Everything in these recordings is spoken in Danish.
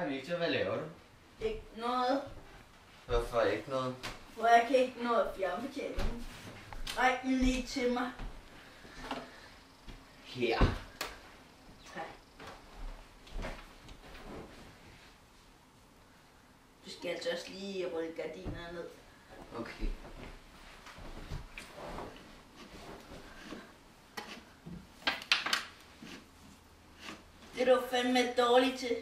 Hej Victor, hvad laver du? Ikke noget, Hvorfor ikke noget? for jeg kan ikke nå fjernbetjeningen. Ræk den lige til mig. Her. Tak. Du skal altså også lige rulle gardinerne ned. Okay. Det er du fandme dårlig til.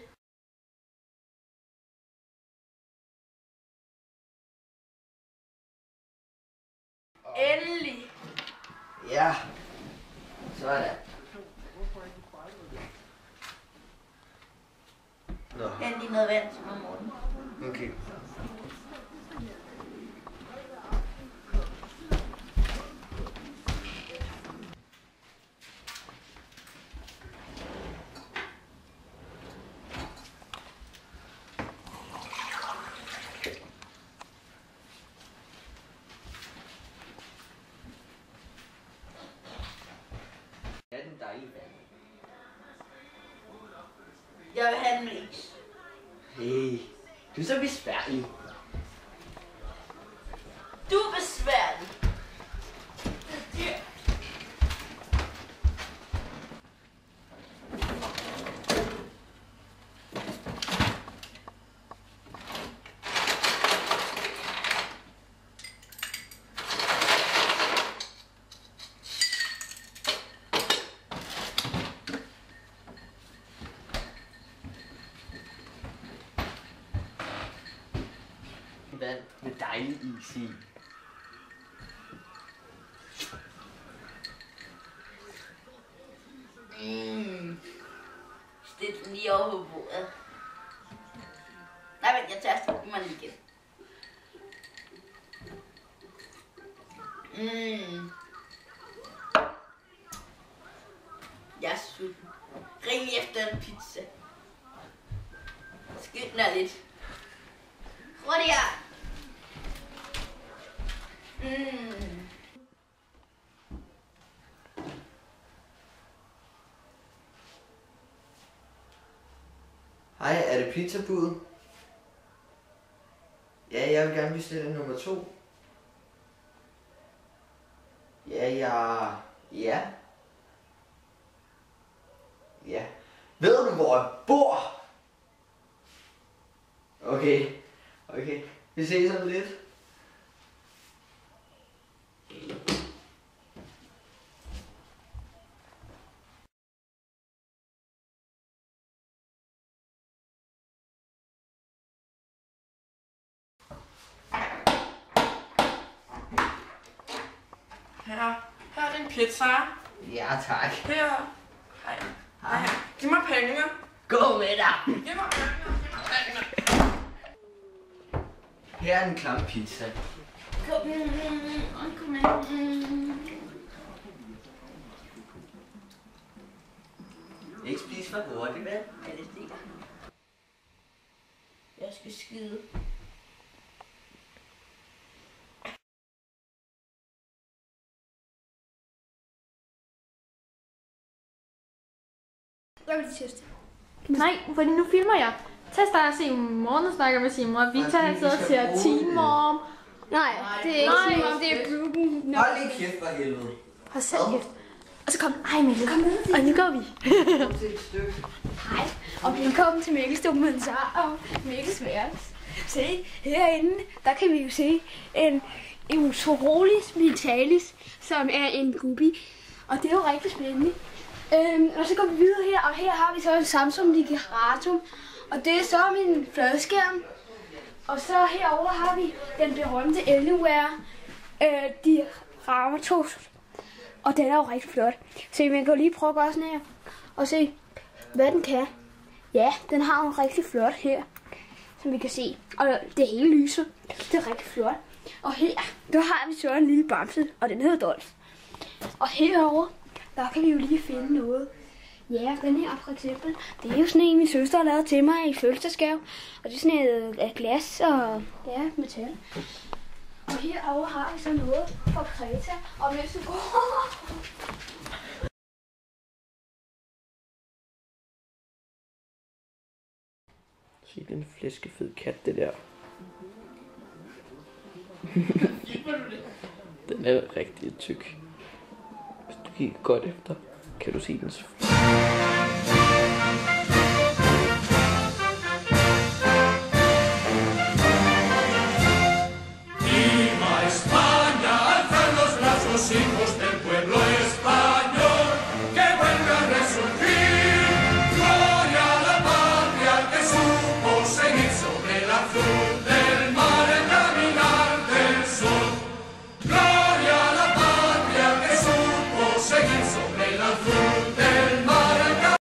Ja. Sådan. Nå, Hent lige noget vand til mig, Morten. okay. Jeg vil have en is. Hey, du er så besværlig. Du er besværlig. Vand med dejlig is i. Mm. Stil den lige over på bordet. Nej, vent, jeg tager stil mig lige igen. Mm. Jeg er sulten. Ring efter en pizza. Skynd den lidt. Hurtigere. Mm. Hej, er det pizzabuddet? Ja, jeg vil gerne bestille nummer to. Ja, ja, Ja. Ja. Ved du, hvor jeg bor? Okay. Okay. Vi ses om lidt. Her. Her er din pizza. Ja, tak. Her. Hej. Hej. Giv mig penge. Gå med dig. Giv mig penge. Giv mig penge. Her er en klam pizza. Kom, kom. Ikke spise for hurtigt, vel? Ja, det stikker. Jeg skal skide. Hvad vil det sidste? Nej, fordi nu filmer jeg. Tag dig og se morgen snakker med Simon, og Victor han sidder og ser Teen Mom. Nej, det er ikke om det er broken. No. Hold lige kæft for helvede. Hold selv kæft. Og så kom, ej Mikkel, kom med. Og nu går vi. Kom til et stykke. Hej, og velkommen til Mikkels dokumentar om Mikkels værelse. Se, herinde, der kan vi jo se en Eutrolis mentalis, som er en guppy. Og det er jo rigtig spændende. Øhm, og så går vi videre her, og her har vi så en Samsung Ligeratum. Og det er så min fladskærm. Og så herover har vi den berømte Alienware øh, Diratos. Og den er jo rigtig flot. Så man kan jo lige prøve at gøre sådan her. Og se, hvad den kan. Ja, den har en rigtig flot her. Som vi kan se. Og det hele lyser. Det er rigtig flot. Og her, der har vi så en lille bamse. Og den hedder Dolph. Og herover der kan vi jo lige finde noget. Ja, den her for eksempel. Det er jo sådan en, min søster har lavet til mig i fødselsdagsgave. Og det er sådan et af glas og ja, metal. Og herovre har vi så noget fra Kreta. Og hvis du går... Helt en flæskefed kat, det der. den er rigtig tyk helt du godt efter, kan du se dens Viva